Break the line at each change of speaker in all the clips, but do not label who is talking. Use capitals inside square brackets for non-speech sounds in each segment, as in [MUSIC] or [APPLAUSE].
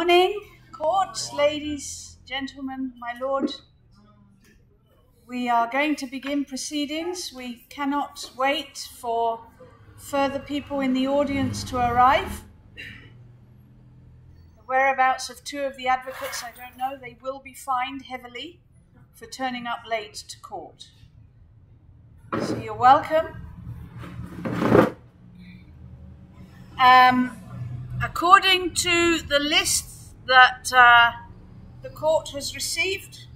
morning, court, ladies, gentlemen, my lord. We are going to begin proceedings. We cannot wait for further people in the audience to arrive. The whereabouts of two of the advocates, I don't know. They will be fined heavily for turning up late to court. So you're welcome. Um, according to the list that uh, the court has received,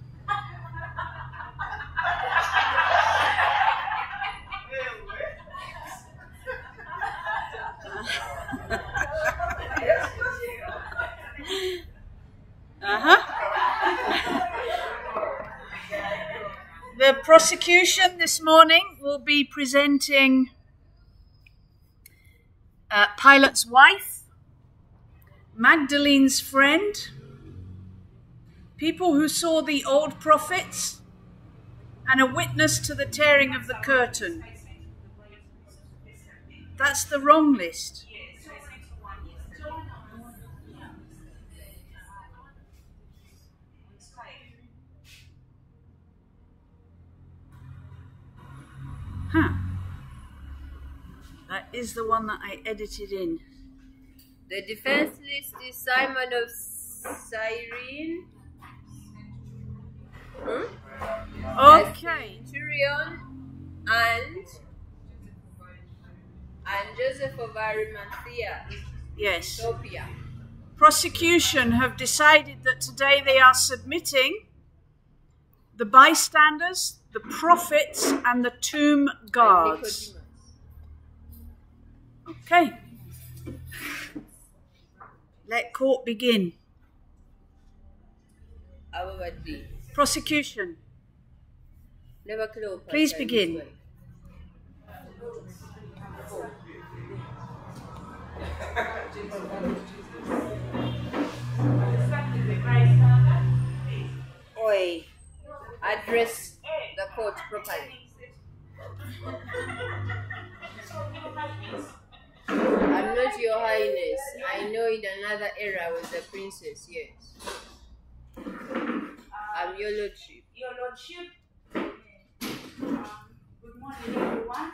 Uh-huh. the prosecution this morning will be presenting uh, Pilate's wife, Magdalene's friend, people who saw the old prophets, and a witness to the tearing of the curtain. That's the wrong list. Huh. That is the one that I edited in.
The defense list is Simon of Cyrene, hmm?
Okay.
Centurion, and and Joseph of Arimathea,
Yes.
Ethiopia.
Prosecution have decided that today they are submitting the bystanders, the prophets, and the tomb guards. Okay. Let court begin. Prosecution. Please begin.
Oi. Address the court properly. I'm not your highness. I know in another era was a princess, yes. I'm your lordship.
Your Lordship, um, good morning everyone.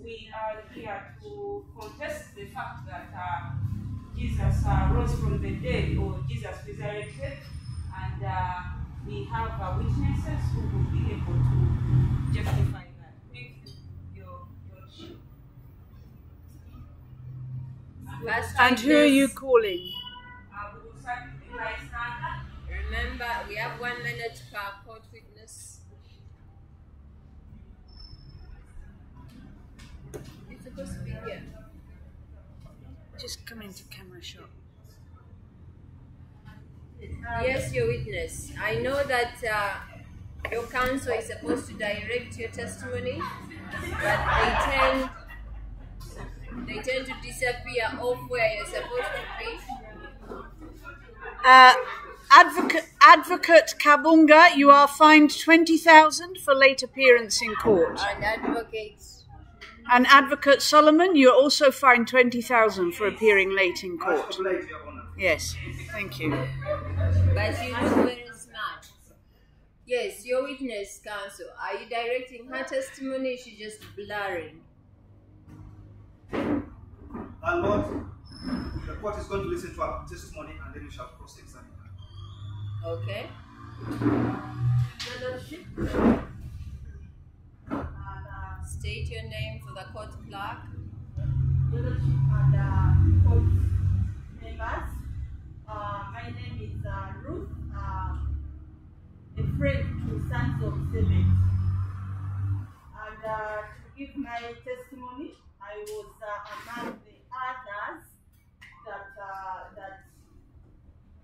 We are here to contest the fact that uh, Jesus uh, rose from the dead or Jesus resurrected and uh, we have uh, witnesses who will be able to justify that. Thank you, Your Lordship.
First
And who are you calling?
We will start with the bystander.
Remember, we have one minute per court witness. It's supposed to be here.
Just come into camera shot.
Yes, your witness. I know that uh, your counsel is supposed to direct your testimony, but they tend they tend to disappear off where you're supposed to be.
Uh, advocate, advocate Kabunga, you are fined 20,000 for late appearance in court.
And advocates,
And Advocate Solomon, you are also fined 20,000 for appearing late in court. Yes, thank you.
but you look very smart. Yes, your witness, counsel. Are you directing her testimony? She's just blurring.
And Lord, the court is going to listen to our testimony and then we shall cross examine her.
Okay.
Your Lordship,
State your name for the court clerk.
Your Lordship and uh, court members. Uh, my name is uh, Ruth, uh, a friend to Sons of Seven. And uh, to give my testimony, I was uh, among the others that uh, that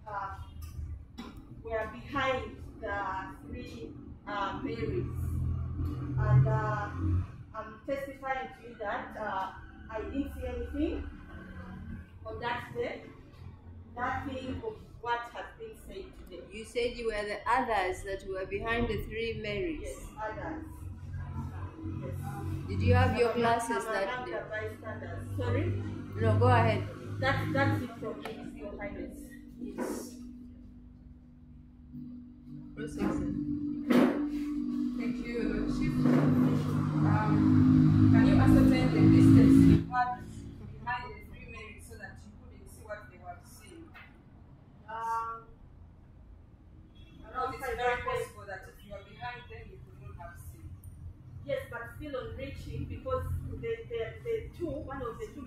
uh, were behind the three uh, Marys. And uh, I'm testifying to you that uh, I didn't see anything on that day, nothing of what has been said today.
You said you were the others that were behind the three Marys.
Yes, others. Yes.
Did you have your glasses that day?
Sorry?
No, go ahead.
That, that's it from me, Your Highness.
Yes.
Prosecutor.
Thank you, Lordship. Um, can you ascertain the distance you had behind the three men so that you couldn't see what they were seeing?
Um,
Because it's very possible that if you are behind them, you could not have seen.
Yes, but still on reaching because the, the, the two, one of the two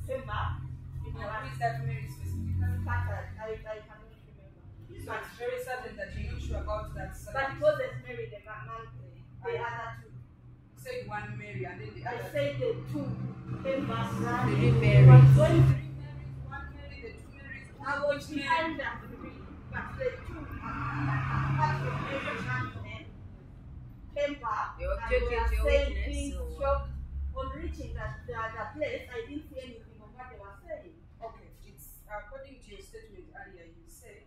Marys came back, you know,
And
and
who is that Mary specifically?
scattered. I, I cannot remember.
So it's very certain that you're not sure about that.
But it wasn't Mary the man, man the other two.
You said one Mary and then the other.
I said the two came back running.
Three Marys.
were going to
Three Marys, one Mary, the two Marys.
I was
Mary?
behind them three, but the two, apart from Mary running, came back.
The
and
is your
saying
witness, so-
shocked. On reaching that the other place, I didn't see anything of what they were saying.
Okay, it's according to your statement earlier, you said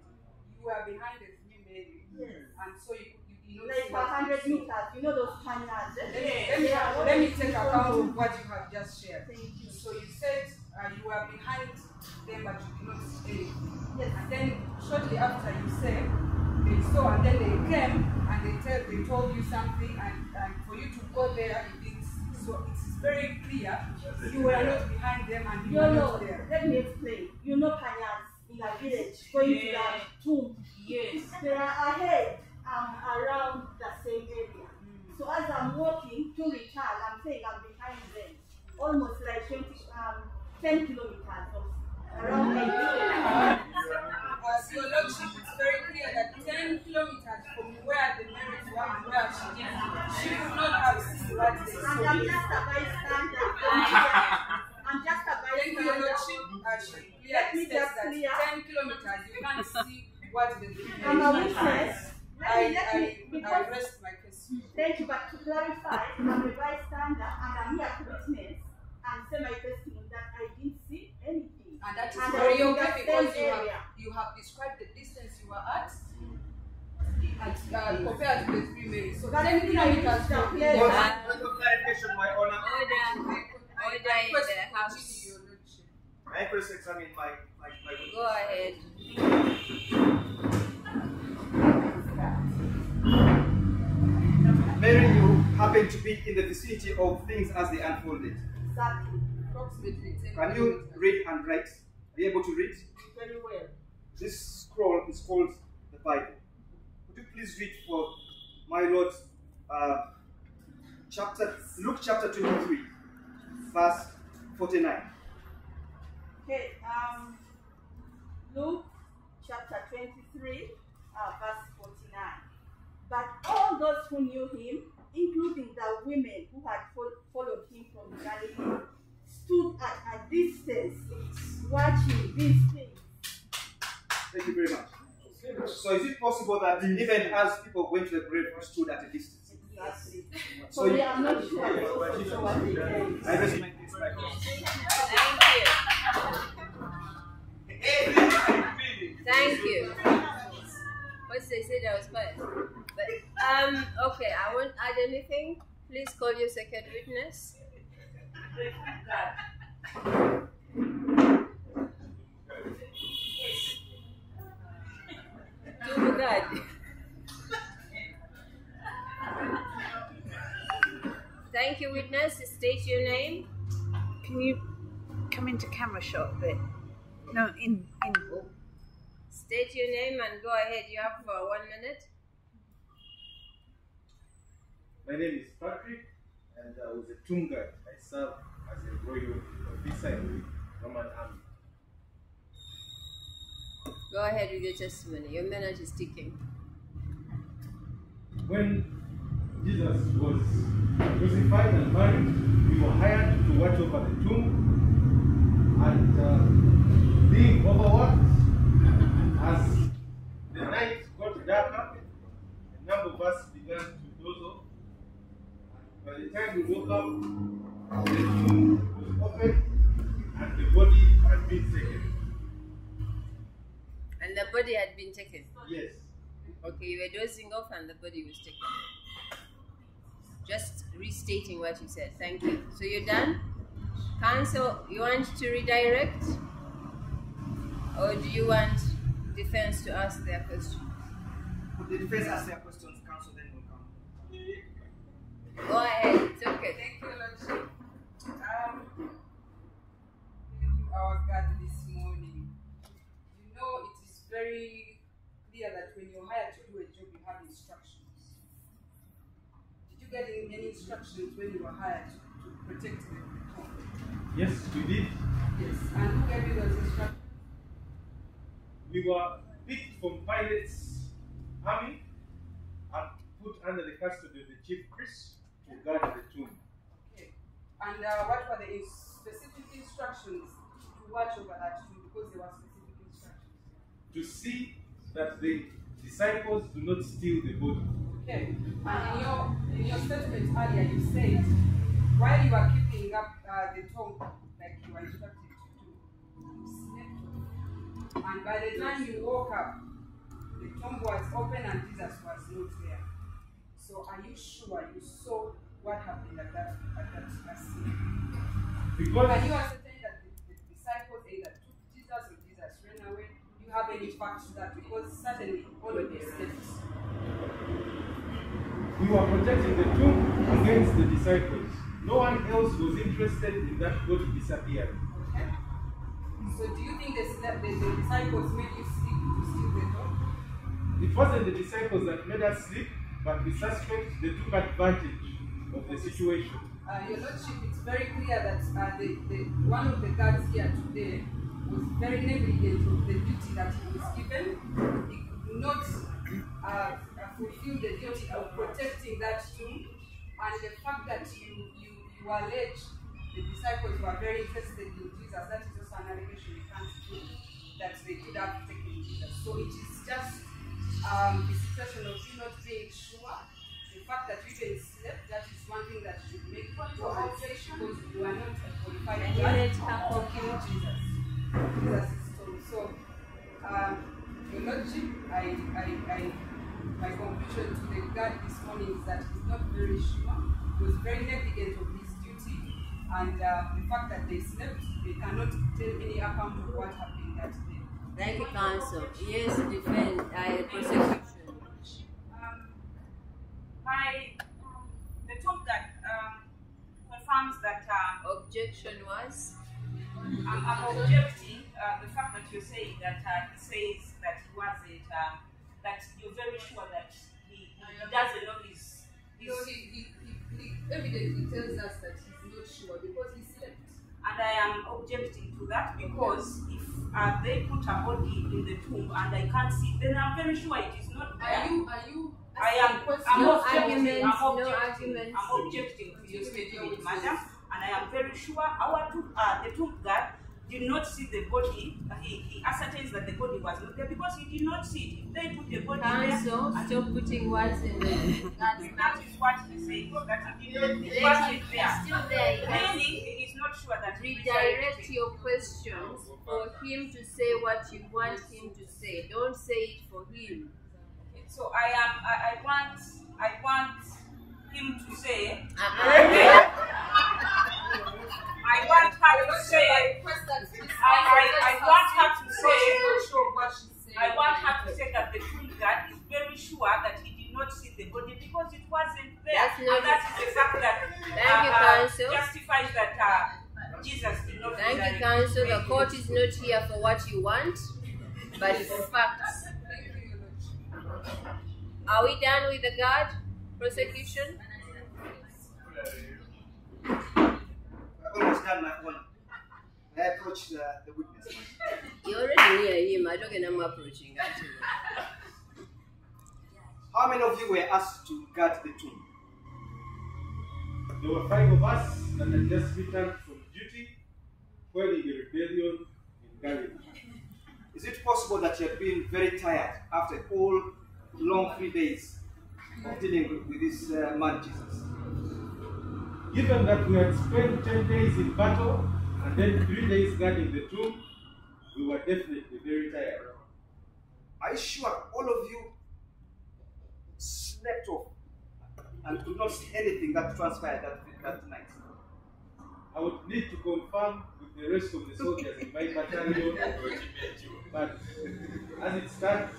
you were behind the three men.
Yes.
And so you, you not
Like
see
hundred
you
meters, you know those panyas.
Let me, let me,
They
let me take account of what you have just shared.
Thank you.
So you said uh, you were behind them, but you did not see anything.
Yes.
And then shortly after you said they saw, and then they came and they tell, they told you something, and, and for you to go there, you didn't see. So it is very clear you were not behind them and you were not there.
let me explain. You know panyas in a village going to that tomb.
Yes.
They are ahead um, around the same area. So as I'm walking to return, I'm saying I'm behind them. Almost like 20, um, 10 kilometers of around 8 kilometers.
So your lordship, it's very clear that 10 kilometers from where the Marys were and where she is, she would not have seen what they
And I'm
saw.
just a bystander. I'm just a bystander.
Thank you, your lordship. Uh, she
Let me just
that
clear.
10 kilometers, you can't see what the
I'm a witness. Exactly.
Approximately 10
Can you read and write? Are you able to read?
Very well.
This scroll is called the Bible. Would you please read for my Lord uh, chapter Luke chapter 23, verse 49.
Okay, um, Luke chapter 23, uh, verse 49. But all those who knew him, including the women who had fol- followed him from Galilee, stood at a distance watching these things.
Thank you very much. So is it possible that even as people went to the grave, you stood at a distance?
Exactly.
So
So we
you-
are not sure also what.
I rest my case right.
Thank you. Thank you. What did they say that was quiet. Um okay, I won't add anything. Please call your second witness. To God. Thank you, witness. State your name.
Can you come into camera shot a bit? No, in in.
State your name and go ahead. You have for one minute.
My name is Patrick, and I was a tomb guard. I served as a royal officer in the Roman army.
Go ahead with your testimony. Your minute is ticking.
When Jesus was crucified and buried, we were hired to watch over the tomb and uh, being overworked [LAUGHS] as the night got darker, a number of us began to doze off. By the time we woke up, the tomb was open and the body had been taken.
And the body had been taken.
Yes.
Okay, you were dozing off and the body was taken. Just restating what you said. Thank you. So you're done? Council, you want to redirect? Or do you want defense to ask their question?
Could the defense ask their questions, counsel, then we'll come.
Go ahead, it's okay.
Thank you, Lordship. Um, thank you, our God, this morning. You know, it is very clear that when you're hired to do a job, you have instructions. Did you get any any instructions when you were hired to, to protect the home?
Yes, we did.
Yes. And who gave you those instructions?
We were picked from Pilate's army and put under the custody of the chief priest to guard the tomb.
Okay. And uh, what were the specific instructions to watch over that tomb? Because there were specific instructions.
To see that the disciples do not steal the body.
Okay. And in your in your statement earlier, you said while you were keeping up uh, the tomb like you were instructed to do, you slept. And by the time you woke up, the tomb was open and Jesus was not there. So are you sure you saw what happened at that at that scene?
Because
Can you ascertain that the, the disciples either took Jesus or Jesus ran away? Do you have any facts to that? Because certainly all of this slept.
we were protecting the tomb against the disciples. No one else was interested in that body disappearing.
Okay? So do you think the, the, the disciples made you sleep to steal the tomb?
It wasn't the disciples that made us sleep, but we suspect they took advantage of the situation.
Uh, Your Lordship, it's very clear that uh, the, the, one of the guards here today was very negligent of the duty that he was given. He could not uh, fulfill the duty of protecting that tomb. And the fact that you, you, you allege the disciples were very interested in Jesus, that is also an allegation you can't prove that they could have taken Jesus. So it is just um, the situation of you not being sure. The fact that you even slept, that is one thing that should make your objection because you are not a qualified
And you let her
for Jesus. Jesus is told. So, um, Your Lordship, I, I, I, my conclusion to the guard this morning is that he's not very sure. He was very negligent of his duty, and uh, the fact that they slept, they cannot tell any account of what happened that day.
Thank you, counsel. Yes, defend, uh, prosecution.
um, my um, the top that um, confirms that um,
Objection was?
I'm, I'm objecting uh, the fact that you're saying that uh, he says that he wasn't um, that you're very sure that he, he doesn't know his his
know, he, he, he, he evidently tells us that he's not sure.
And I am objecting to that because if uh, they put a body in the tomb and I can't see, then I'm very sure it is not there.
Are you, are you
I am. I'm
No
objecting. I'm
arguments, no arguments.
I'm objecting to your statement, madam, and I am very sure our tomb, uh, the tomb guard did not see the body. Uh, he, he ascertains that the body was not there because he did not see it. If they put the body
Counsel,
there,
stop putting words in the.
that, that is what he says. That he did not, there.
still there.
Meaning, he is not sure that
Redirect your questions for him to say what you want him to say. Don't say it for him.
So I am. I, I want. I want him to say.
Uh-uh.
I want her to say.
I request that this
I, I, want her to say.
not sure what she's saying.
I want her to say that the tomb guard is very sure that he did not see the body because it wasn't there.
That's
and that is fact that
Thank
uh, uh,
counsel.
justifies that uh, Jesus did not
Thank you, counsel. The court is not here for what you want, but for facts.
Thank you, Your Lordship.
Are we done with the guard? Prosecution?
We're almost done, my honor. I approach the, the witness?
You're already near him. I don't get him approaching. actually.
How many of you were asked to guard the tomb?
There were five of us that had just returned from duty quelling the rebellion in Galilee.
Is it possible that you have been very tired after a whole long three days of dealing with, with this uh, man Jesus?
Given that we had spent 10 days in battle and then three days guarding the tomb, we were definitely very tired.
Are you sure all of you slept off and could not see anything that transpired that, that night?
I would need to confirm with the rest of the soldiers in my battalion [LAUGHS] but As it stands,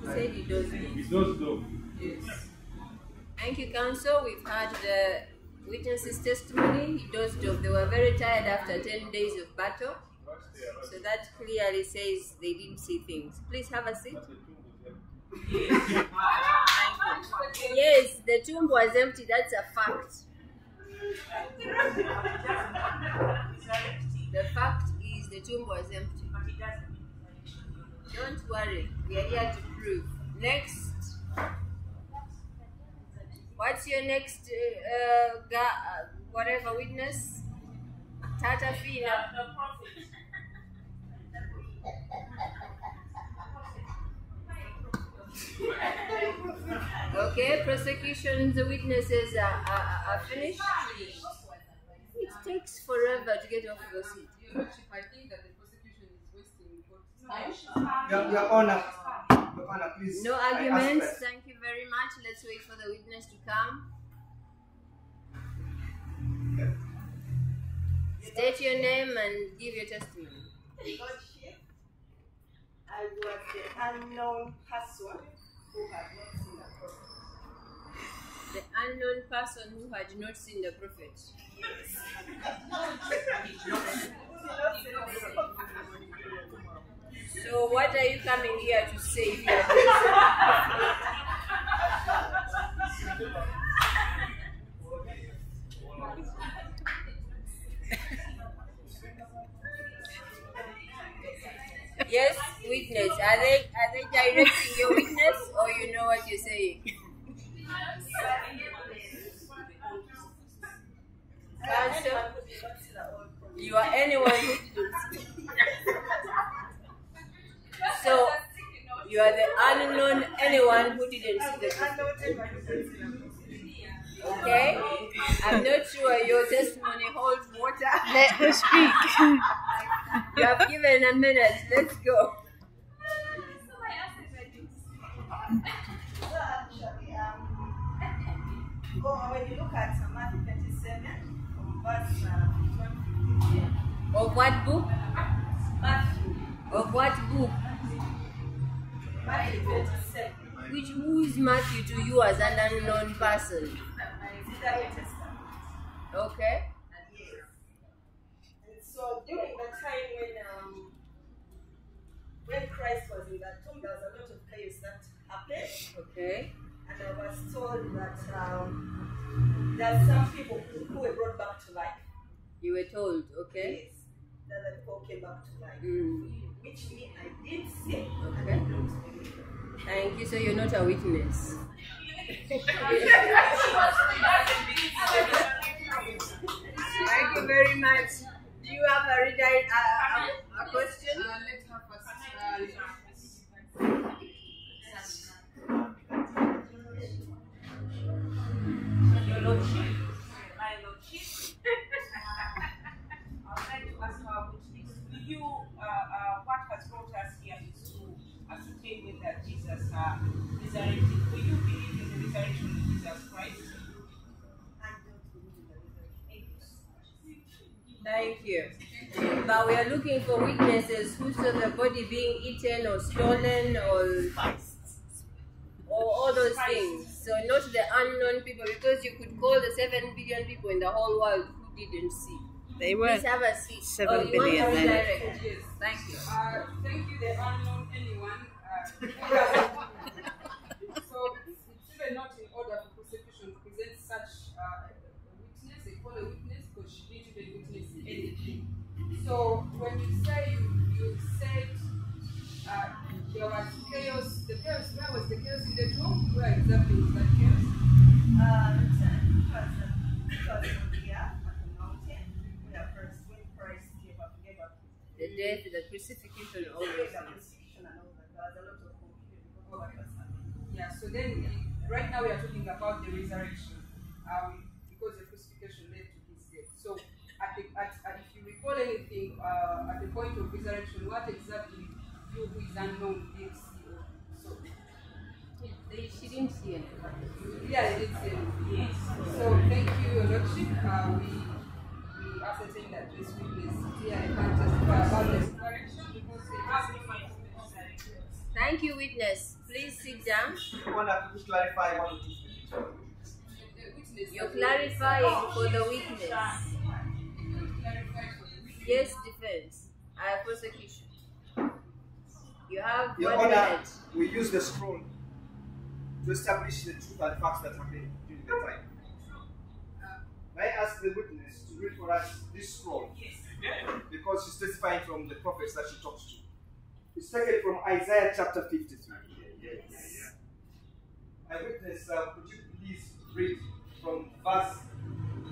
He said he does it.
it does do.
Thank you, counsel. We've heard the witness's testimony. He does job. They were very tired after 10 days of battle. So that clearly says they didn't see things. Please have a seat. Yes, the tomb was empty. That's a fact. The fact is the tomb was empty. Don't worry, we are here to prove. Next. What's your next, uh, uh, ga- uh, whatever witness? Tata Fina. [LAUGHS] Okay, prosecution's the witnesses are, are, are finished. It takes forever to get off your seat.
I think that the prosecution is wasting God's time.
Your, Your Honor, Your please.
No arguments. Thank you very much. Let's wait for the witness to come. State your name and give your testimony.
Lordship, I was the unknown person who had not seen the prophet.
The unknown person who had not seen the prophet. [LAUGHS] So, what are you coming here to say? [LAUGHS] Yes, witness. Are they are they directing your witness, or you know what you're saying? Counsel, you are anyone who. So you are the unknown anyone who didn't see the. Okay? I'm not sure your testimony holds water.
Let her speak. [LAUGHS]
You have given a minute. Let's go.
When you look at Matthew 27, from verse uh, 115,
Of what book?
Matthew,
Of what book?
Matthew 27,
Which who is Matthew to you as an unknown person?
is it the New Testament?
Okay.
And so during the time when um, when Christ was in that tomb, there was a lot of chaos that happened.
Okay.
And I was told that um, there are some people who, who were brought back to life.
You were told, okay?
Yes. That the people came back to life.
Mm.
Which me I did see.
Okay.
I don't believe it.
Thank you. So you're not a witness. Thank you very much. Do you have a, redi- uh, a, a question?
Uh, let her first. Uh,
Your Lordship, my Lordship, I would like to ask our witness, do you, uh, uh, what has brought us here is to ascertain whether Jesus uh, resurrected. Do you believe in the resurrection of Jesus Christ?
I don't believe in the resurrection.
Thank you. But we are looking for witnesses who saw the body being eaten or stolen or or all those things. So not the unknown people, because you could call the seven billion people in the whole world who didn't see.
They were.
Please have a seat.
Seven
oh, you
billion
want to
then.
redirect?
Yes.
Thank you.
Uh, thank you, the unknown anyone. Uh, so it's even not in order for prosecution to present such uh, a witness, they call a witness because she didn't even witness anything. So when you say you, you said uh, there was chaos, the chaos, where was the chaos in the tomb? Where exactly was that chaos?
Uh, the time was, uh, was the earth the mountain where first when Christ gave up, gave up
The death, the crucifixion, all those
gave
things.
crucifixion and all that. There was a lot of confusion because of what was happening.
Yeah, so then right now we are talking about the resurrection um, because the crucifixion led to his death. So at the, at, at, if you recall anything uh, at the point of resurrection, what exactly you who is unknown did see or so
They, she didn't see anything.
yeah, they did say anything. So thank you, Your Lordship. Uh, we we ascertain that this witness here can testify about the resurrection because they testified
Thank you, witness. Please sit down.
I want to clarify one or two things.
The witness
You're clarifying for the witness.
clarified for the witness.
Yes, defense. I have prosecution. You have
Your
one
Honor,
minute.
we use the scroll to establish the truth and facts that happened during the time. May I ask the witness to read for us this scroll? Yes. Because she's testifying from the prophets that she talks to. It's taken from Isaiah chapter 53. I witness, uh, could you please read from verse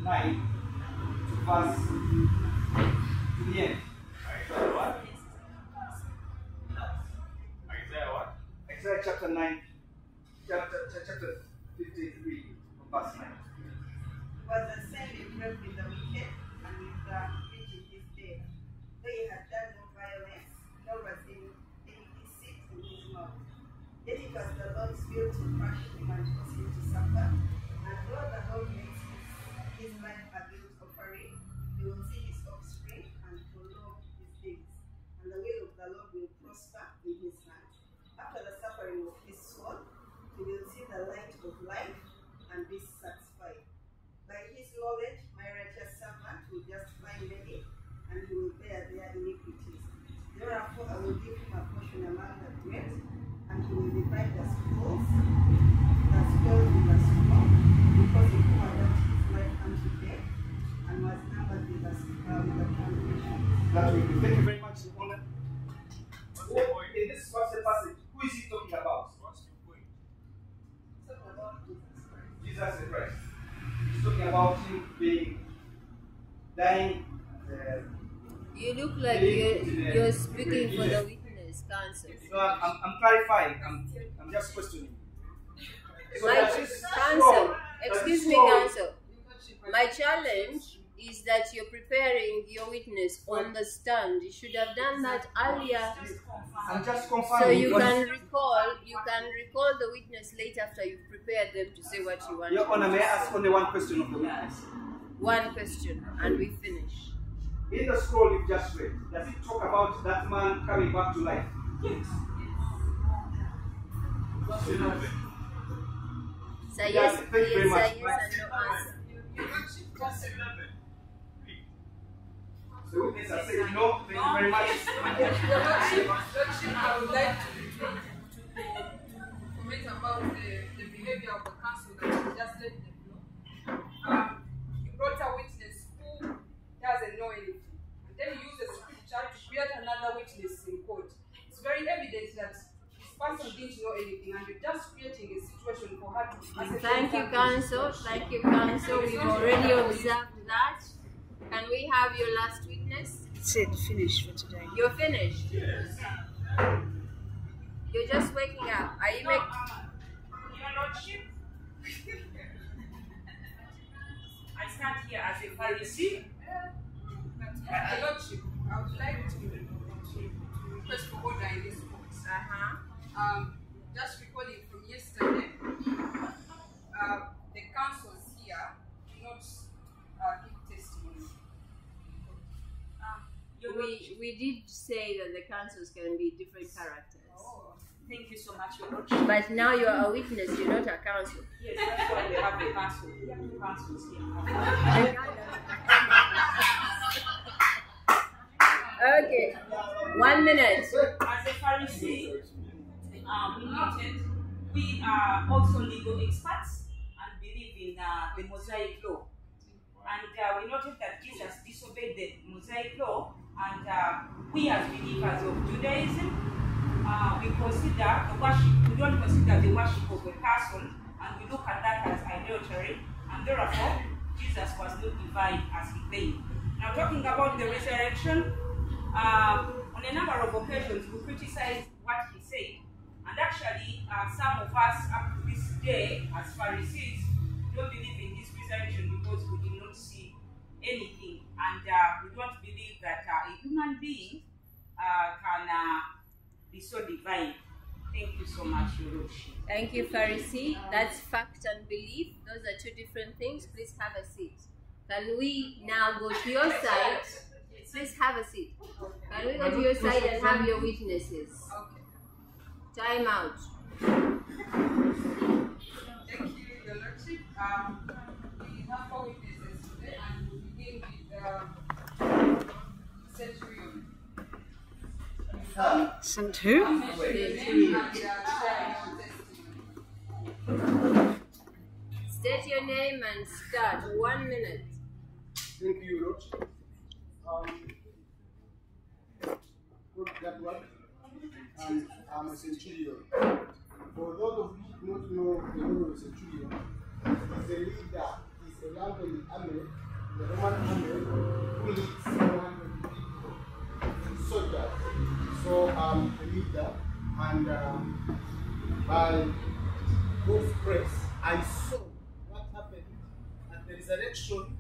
9 to verse to the end?
Isaiah what?
Isaiah chapter 9, chapter, ch- chapter 53, from verse 9.
was the same in with the and though the Lord makes his, life a guilt offering, he will see his offspring and prolong his days. And the will of the Lord will prosper in his hand. After the suffering of his soul, he will see the light of life and be satisfied. By his knowledge, my righteous servant will justify many, and he will bear their iniquities. Therefore, I will give him a portion among the great, and he will divide the spoils,
That will be. Thank you very much, Your Honor. Who- In this what's the passage, who is he talking about?
What's your point?
Talking about Jesus Christ.
The Christ. He's talking about him being dying. Uh,
You look like you're,
put
you're speaking for the
Yeah.
witness, counsel.
no, I'm, I'm, I'm clarifying. I'm, I'm just questioning. So
My
that is
counsel,
scroll. That
excuse
is
me,
scroll.
counsel. My challenge is that you're preparing your witness on the stand. You should have done that earlier
I'm just
so you can recall you can recall the witness later after you've prepared them to say what you want.
Your Honor, may I ask only one question of the witness?
One question and we finish.
In the scroll you've just read, does it talk about that man coming back to life?
Say
Yeah,
yes,
thank you very
yes,
much.
say yes and no answer.
The witness has said no. Thank you very much.
Lordship, [LAUGHS] I would like to, to, to, to comment about the, the behavior of the council that you just let them know. Um, you brought a witness who doesn't know anything, and then you use a scripture to create another witness in court. It's very evident that this person didn't know anything, and you're just creating a situation for her to.
Thank you, Council. Thank you, Council. We've already observed that. Can we have your last witness?
That's it, finished for today.
You're finished. Yes. You're just waking up. Are you make,
Your Lordship, I stand here as a Pharisee.
Your Lordship, I would like to, to, to request for order in this court.
uh-huh.
Um, just recalling from yesterday, uh, the councils here do not uh, give testimony.
Um, Your
We, we did say that the councils can be different characters.
oh, thank you so much, Your Lordship.
But now you are a witness, you're not a counsel.
Yes, that's why we have the council. We have the councils here.
Okay, one minute.
As a Pharisee, um, we are also legal experts and believe in uh, the Mosaic law. And uh, we noted that Jesus disobeyed the Mosaic law, and uh, we as believers of Judaism, uh, we consider the worship, we don't consider the worship of a person, and we look at that as idolatry, and therefore Jesus was not divine as he claimed. Now, talking about the resurrection, uh, on a number of occasions we criticize what he said, and actually, uh, some of us up to this day, as Pharisees, don't believe in this resurrection because we did not see anything, and uh, we don't believe that uh, a human being uh, can uh, be so divine. Thank you so much, Your Lordship.
Thank you, Pharisee. That's fact and belief. Those are two different things. Please have a seat. Can we now go to your side? Please have a seat. Can we go to your side and have your witnesses?
Okay.
Time out.
Thank you, Your Lordship. Um, we have begin with um,
St. Who?
And share your testimony.
State your name and start. One minute.
Thank you, Lord. Um, that one. And I'm a centurion. For those of you who do not know the role of a centurion, he's a leader, he's a rank in the army, the Roman army, who leads 100 people, soldiers. So I'm a leader, and um, by God's grace, I saw what happened at the resurrection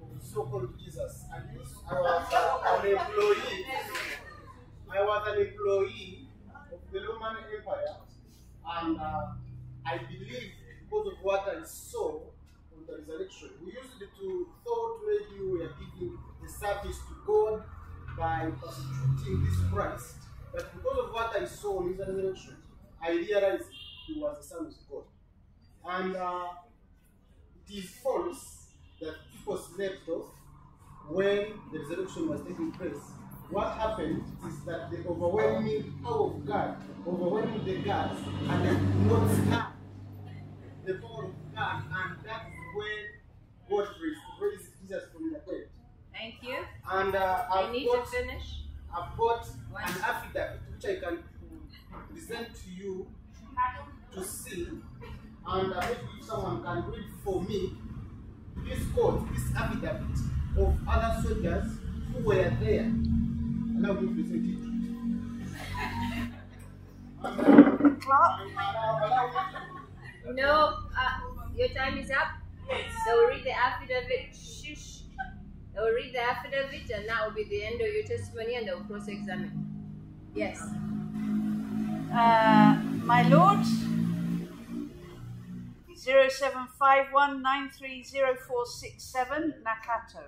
of so-called Jesus. And I was an employee. I was an employee of the Roman Empire, and uh, I believe because of what I saw resurrection, we used to thought maybe we were giving the service to God by prostituting this Christ, but because of what I saw in his resurrection, I realized he was the Son of God. And uh, it is false that people slept off when the resurrection was taking place. What happened is that the overwhelming power of God overwhelmed the gods and they not stand the power of God, and that's when God Jesus from the dead.
Thank you.
And uh, I've
need
got,
to finish.
I've got
One.
an affidavit which I can present to you to see, and uh, maybe if someone can read for me this quote, this affidavit of other soldiers who were there. Allow me to present it. And, uh,
Clark?
allow- allow me to-
No, uh, your time is up. They will read the affidavit. Shush. They will read the affidavit, and that will be the end of your testimony, and they will cross examine. Yes.
Uh, my lord, 0751930467 Nakato.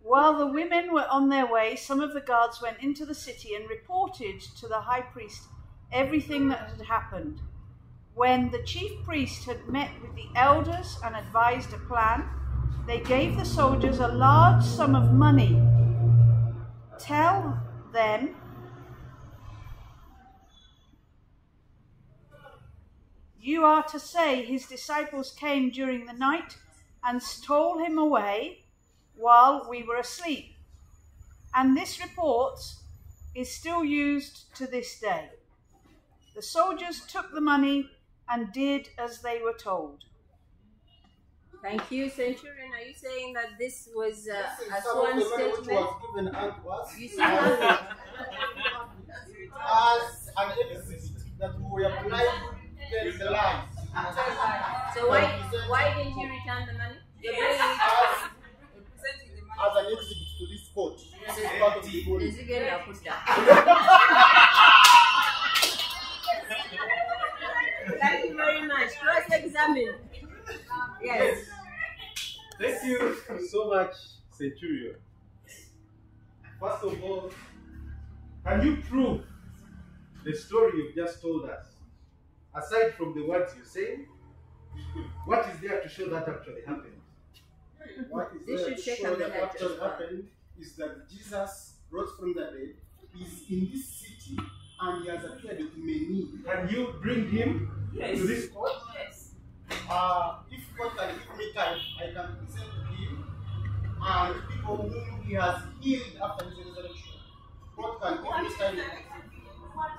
While the women were on their way, some of the guards went into the city and reported to the high priest everything that had happened. When the chief priest had met with the elders and advised a plan, they gave the soldiers a large sum of money. Tell them You are to say his disciples came during the night and stole him away while we were asleep. And this report is still used to this day. The soldiers took the money and did as they were told.
Thank you, Centurion. Are you saying that this was uh, a
some
sworn
the which
statement?
was given unto us
You see
as, an exhibit that we were applying to the lies.
So why why didn't you return the money? You're bringing it
As,
Presenting the money.
as an exhibit to this court. This is part of the.
Ezekiel Laputa. [LAUGHS] examine. Yes.
Thank you so much, Centurion. First of all, can you prove the story you've just told us? Aside from the words you say, what is there to show that actually happened?
What is
They
there
should
to
check
show
on the
that
head
actually
as well.
happened is that Jesus rose from the dead, is in this city, and he has appeared to many.
Can you bring him
Yes.
to this court?
Yes.
Uh, if God can give me time, I can present to him and people whom he has healed after his resurrection. God can give me time.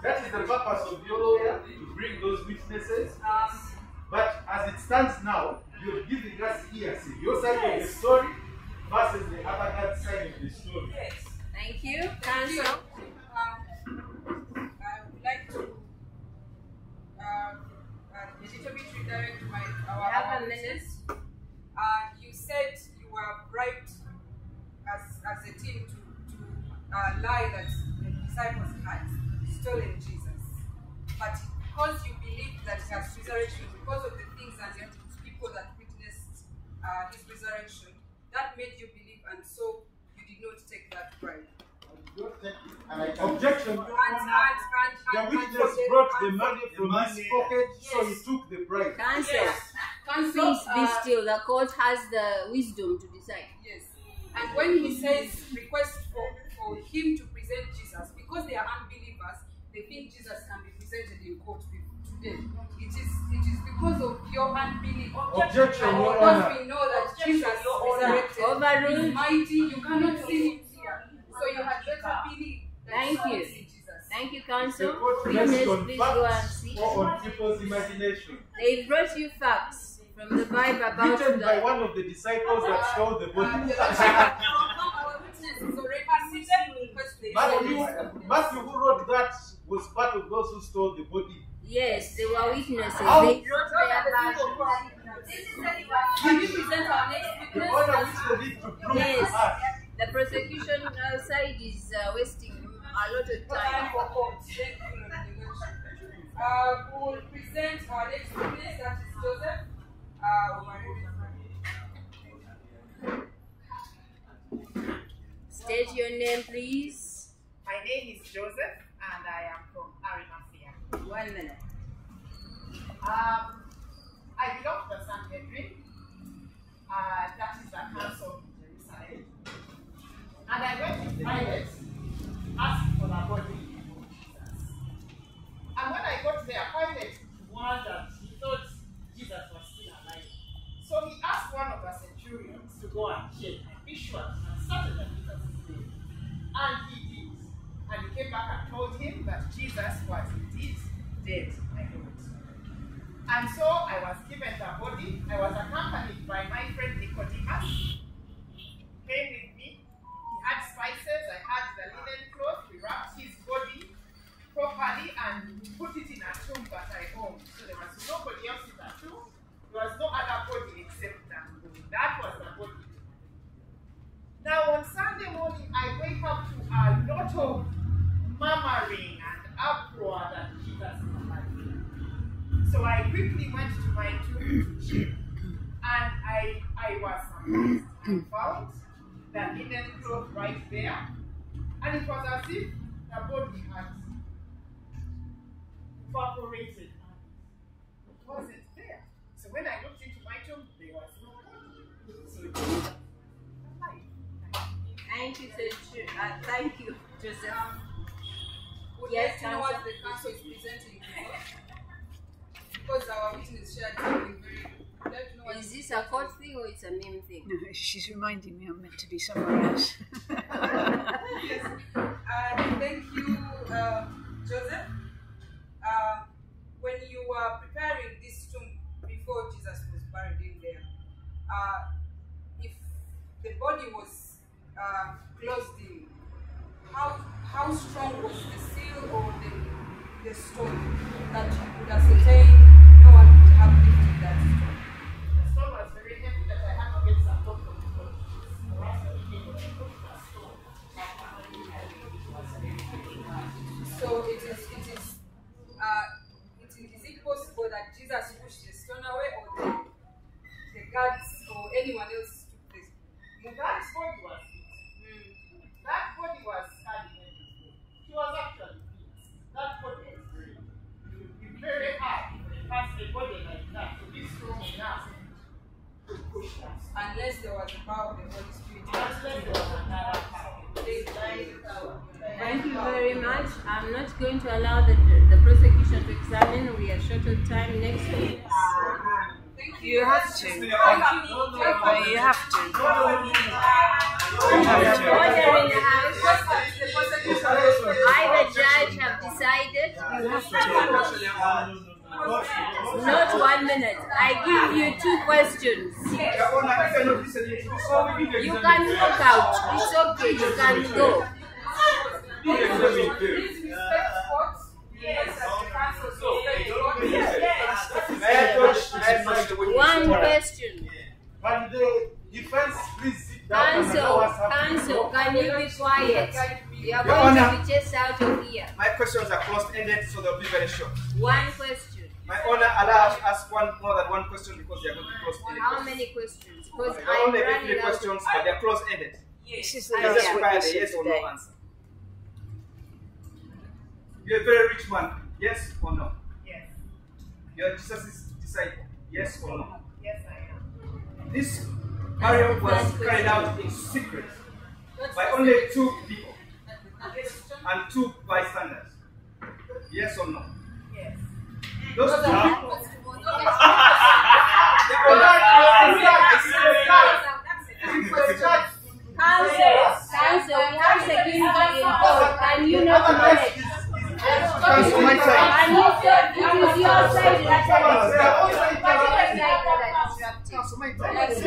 That is the purpose of your lawyer, to bring those witnesses.
Um,
But as it stands now, you're giving us here, see, Your side of the story versus the other guy's side of the story.
yes.
Thank you.
Thank little bit redirect my our,
You have a minute.
Uh, you said you were bribed as, as a team to, to uh, lie that the disciples had stolen Jesus. But because you believed that he has resurrection, because of the things and the people that witnessed uh, his resurrection, that made you believe, and so you did not take that bribe.
I did not take it, and I can
Objection.
And, and, and,
The witness brought the money from his pocket, so he took the bribe.
Cancel.
Yes. Cancel,
Please be still. The court has the wisdom to decide.
Yes. And when he says request for, for him to present Jesus, because they are unbelievers, they think Jesus can be presented in court be- today. It is it is because of your unbelief.
Objection,
And
Your
because we know that Jesus resurrected.
Overruled.
He's mighty. You cannot see him here. So you had better believe that
Thank
you
you.
can see Jesus.
Thank you,
The
counsel. Witness, please go and
facts
sit.
or on people's imagination.
They brought you facts from the Bible about
Written by
the.
one of the disciples that stole the
Uh,
body. [LAUGHS]
our witness is already seated because they
Matthew, Matthew, who wrote that, was part of those who stole the body.
Yes, they were witnesses.
How-
They wrote their version.
Can you present our next
The
witness?
which they need to prove
Yes.
to us.
The prosecution outside is uh, wasting a lot of
Time
time.
for court. Thank you, Uh, we will present our next witness, that is Joseph. Uh,
State your name, please.
My name is Joseph and I am from Arimathea.
One minute.
Um, I belong to the Sanhedrin, uh, that is the council And so I was
Thank you, Centu- uh, thank you, Joseph.
Would
Yes,
like to know what the council is presenting. Because our witness shared something very good. Would like to know what
Is this a court thing or it's a meme thing?
No, she's reminding me I'm meant to be somewhere else. [LAUGHS]
yes. And thank you, uh, Joseph. Uh, when you were preparing this tomb before Jesus was buried in there, uh, if the body was uh, closed in, how how strong was the seal or the the stone that you could ascertain
We are short of time. Next week.
You have to.
You.
Have to. You have to.
Order in the house.
Because the prosecution was
I, the judge, have decided.
You have to.
Not one minute. I give you two questions.
Your Honor, if you're not listening to this, all we need is
You can walk out. It's okay. You can go.
Please respect courts. Yes, as the counsel respect courts.
May I approach- may I approach the witness?
One question.
But the defense, please sit down and allow
Counsel,
us have the
counsel,
floor.
can you be quiet? You are
Your
going to
Honor.
be chased out of here.
My questions are so they'll be very short.
One question.
My Honor, allow us to ask one more than one question because they are going to be close-ended.
How many questions? Because
There
I'm
are only
running
three
out.
questions, but they are close-ended.
This is the
I
They
last
just require
witness
yes or no answer. You're a very rich man. Yes or no?
Yes.
You're Jesus' disciple. Yes or no?
Yes, I am.
This burial was carried out in secret by only two people and two bystanders. Yes or no?
Yes.
Those two people.
Counsel, counsel, we have security in court. Can you not manage?
Counsel, my side.
Can you stop? It is your side that are disrupting. Your side that are disrupting.
Counsel, my
They're
side.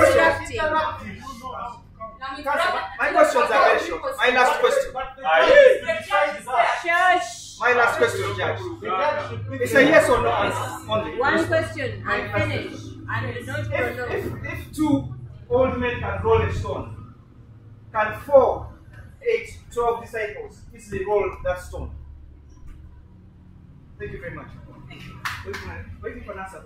disrupting.
Counsel, my questions are very short. My last question.
Shush.
My last question, Judge. It's a yes or no answer only.
One question and finish. And do not
If, if, if two old men can roll a stone, can four, eight, twelve disciples easily roll that stone? Thank you very much. Waiting for- an answer.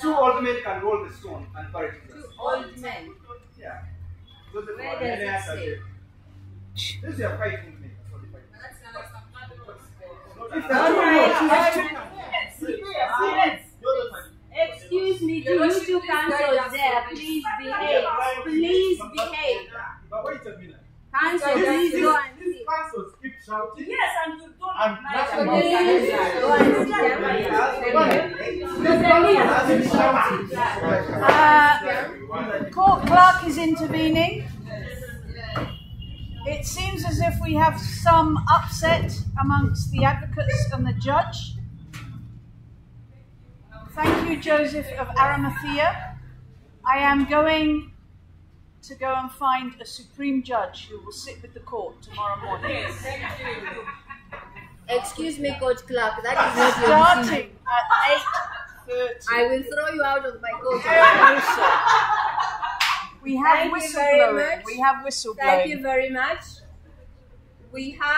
Two old men can roll the stone and bury Jesus.
Two old men.
Yeah. Those are the
Where does it say?
This is a fighting me. That's what they fight. If
All
that's
right,
all,
all right. Excuse me, do you two counsels there, please behave. Please behave.
But wait a minute.
Council,
These-
please
these-
go and
these
sit.
counsels keep shouting.
Yes, and you don't
And
like
that's
it.
about
Please go and sit down.
Uh, court clerk is intervening. It seems as if we have some upset amongst the advocates and the judge. Thank you, Joseph of Arimathea. I am going to go and find a supreme judge who will sit with the court tomorrow morning.
Yes, thank you.
Excuse me, Coach Clark, that is not your.
Starting at eight thirty.
I will throw you out of my court.
We have
Thank
whistleblowing. We have whistleblowing.
Thank you very much. We have.